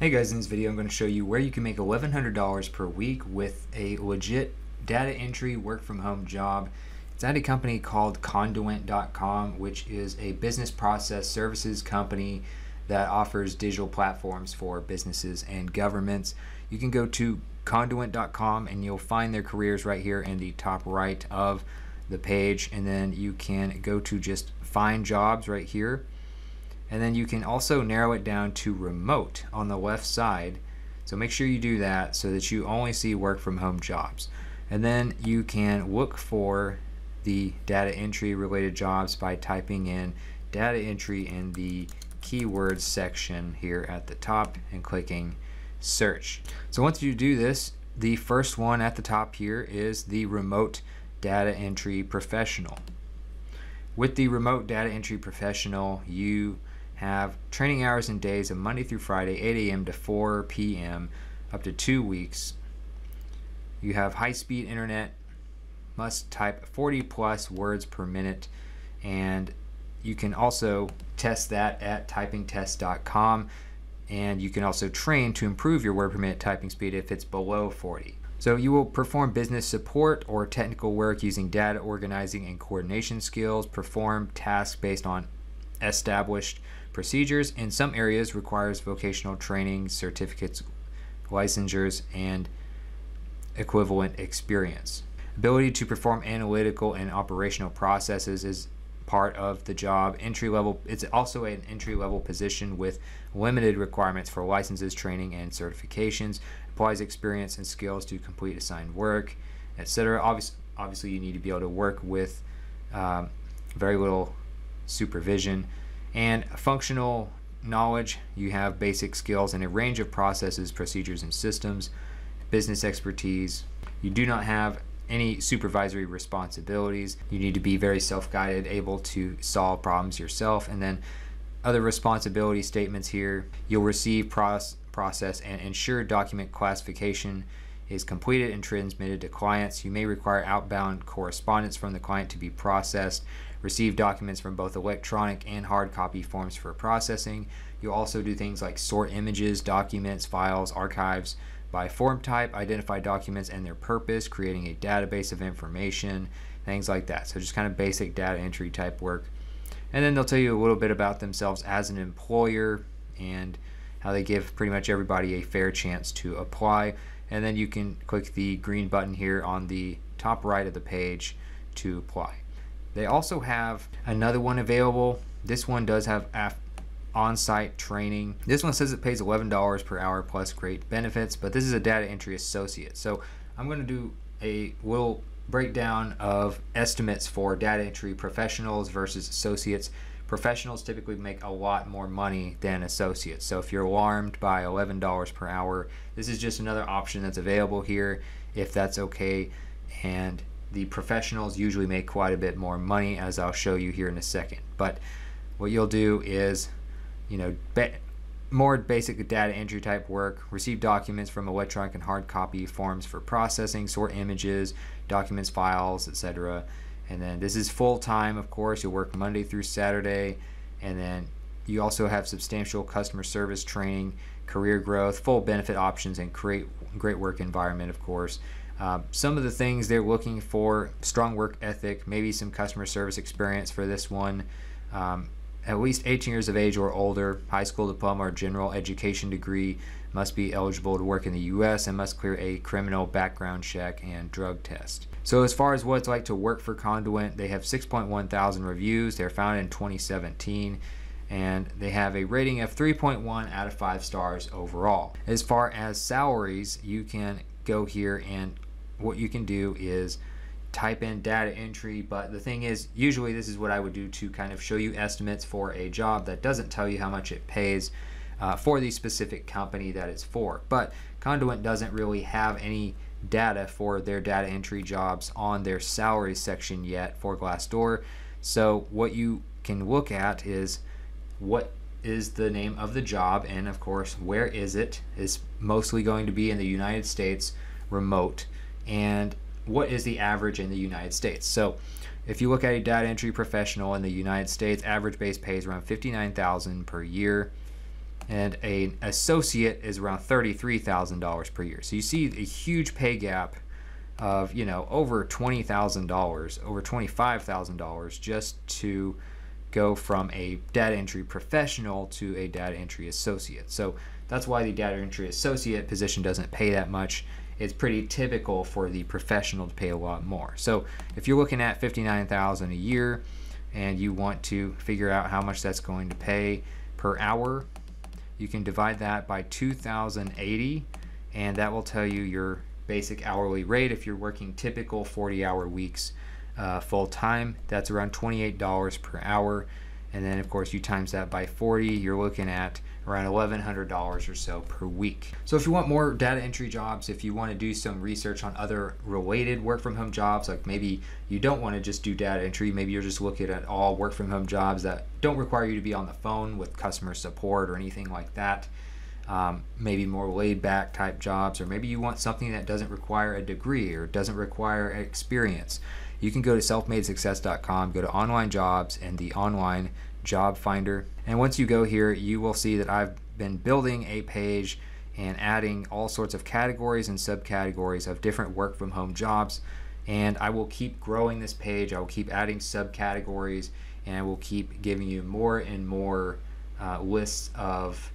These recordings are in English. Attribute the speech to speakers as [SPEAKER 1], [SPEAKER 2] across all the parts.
[SPEAKER 1] Hey guys, in this video I'm going to show you where you can make $1,100 per week with a legit data entry work from home job. It's at a company called Conduent.com, which is a business process services company that offers digital platforms for businesses and governments. You can go to Conduent.com and you'll find their careers right here in the top right of the page, and then you can go to just find jobs right here and then you can also narrow it down to remote on the left side. So make sure you do that so that you only see work from home jobs. And then you can look for the data entry related jobs by typing in data entry in the keywords section here at the top and clicking search. So once you do this, the first one at the top here is the remote data entry professional. With the remote data entry professional, you have training hours and days of Monday through Friday, 8 a.m. to 4 p.m., up to two weeks. You have high speed internet, must type 40 plus words per minute, and you can also test that at typingtest.com. And you can also train to improve your word per minute typing speed if it's below 40. So you will perform business support or technical work using data organizing and coordination skills, perform tasks based on established procedures. In some areas requires vocational training, certificates, licensures, and equivalent experience. Ability to perform analytical and operational processes is part of the job. Entry level, it's also an entry level position with limited requirements for licenses, training, and certifications. Applies experience and skills to complete assigned work, etc. Obviously, obviously, you need to be able to work with um, very little supervision. And functional knowledge, you have basic skills in a range of processes, procedures, and systems. Business expertise, you do not have any supervisory responsibilities. You need to be very self-guided, able to solve problems yourself. And then other responsibility statements here, you'll receive process and ensure document classification is completed and transmitted to clients. You may require outbound correspondence from the client to be processed. Receive documents from both electronic and hard copy forms for processing. You'll also do things like sort images, documents, files, archives by form type, identify documents and their purpose, creating a database of information, things like that. So just kind of basic data entry type work. And then they'll tell you a little bit about themselves as an employer and how they give pretty much everybody a fair chance to apply and then you can click the green button here on the top right of the page to apply. They also have another one available. This one does have on-site training. This one says it pays $11 per hour plus great benefits, but this is a data entry associate. So I'm going to do a little breakdown of estimates for data entry professionals versus associates professionals typically make a lot more money than associates. So if you're alarmed by $11 per hour, this is just another option that's available here if that's okay. And the professionals usually make quite a bit more money as I'll show you here in a second. But what you'll do is, you know, more basic data entry type work, receive documents from electronic and hard copy forms for processing, sort images, documents, files, etc and then this is full time, of course. You'll work Monday through Saturday. And then you also have substantial customer service training, career growth, full benefit options, and great, great work environment, of course. Uh, some of the things they're looking for strong work ethic, maybe some customer service experience for this one. Um, at least 18 years of age or older, high school diploma or general education degree, must be eligible to work in the U.S. and must clear a criminal background check and drug test. So as far as what it's like to work for Conduent, they have 6.1 thousand reviews. They're founded in 2017 and they have a rating of 3.1 out of 5 stars overall. As far as salaries, you can go here and what you can do is type in data entry but the thing is usually this is what I would do to kind of show you estimates for a job that doesn't tell you how much it pays uh, for the specific company that it's for. But Conduent doesn't really have any data for their data entry jobs on their salary section yet for Glassdoor. So what you can look at is what is the name of the job and of course where is it is mostly going to be in the United States remote and what is the average in the United States. So if you look at a data entry professional in the United States, average base pay is around 59,000 per year and an associate is around $33,000 per year. So you see a huge pay gap of, you know, over $20,000, over $25,000 just to go from a data entry professional to a data entry associate. So that's why the data entry associate position doesn't pay that much. It's pretty typical for the professional to pay a lot more. So if you're looking at 59,000 a year and you want to figure out how much that's going to pay per hour, you can divide that by 2080 and that will tell you your basic hourly rate if you're working typical 40 hour weeks uh, full time. That's around $28 per hour. And then, of course, you times that by 40, you're looking at around $1,100 or so per week. So, if you want more data entry jobs, if you want to do some research on other related work from home jobs, like maybe you don't want to just do data entry, maybe you're just looking at all work from home jobs that don't require you to be on the phone with customer support or anything like that. Um, maybe more laid back type jobs, or maybe you want something that doesn't require a degree or doesn't require experience you can go to selfmadesuccess.com, go to online jobs and the online job finder. And once you go here, you will see that I've been building a page and adding all sorts of categories and subcategories of different work from home jobs. And I will keep growing this page. I will keep adding subcategories and I will keep giving you more and more uh, lists of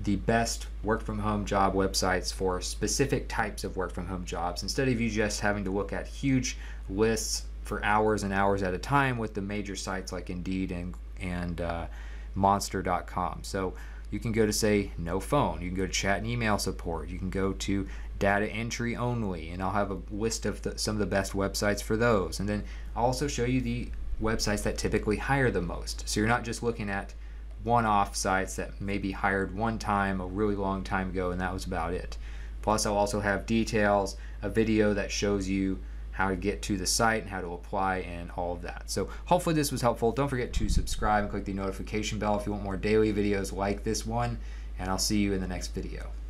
[SPEAKER 1] the best work from home job websites for specific types of work from home jobs instead of you just having to look at huge lists for hours and hours at a time with the major sites like Indeed and and uh, Monster.com. So you can go to say no phone. You can go to chat and email support. You can go to data entry only, and I'll have a list of the, some of the best websites for those. And then I'll also show you the websites that typically hire the most. So you're not just looking at one-off sites that maybe hired one time a really long time ago, and that was about it. Plus, I'll also have details, a video that shows you how to get to the site and how to apply and all of that. So hopefully this was helpful. Don't forget to subscribe and click the notification bell if you want more daily videos like this one. And I'll see you in the next video.